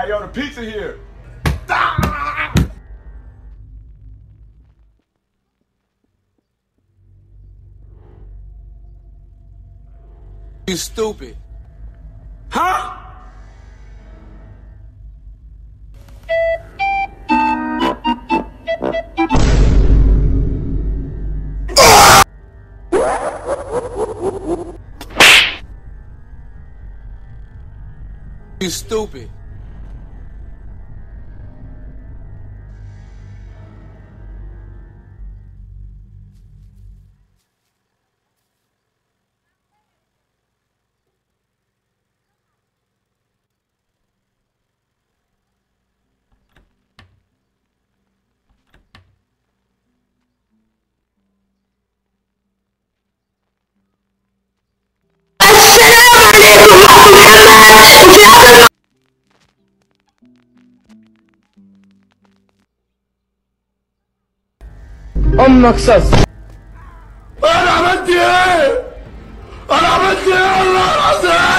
Hey, yo, the pizza here. You stupid. Huh? You stupid. أمك صص أنا عملت إيه؟ أنا عملت إيه والله العظيم؟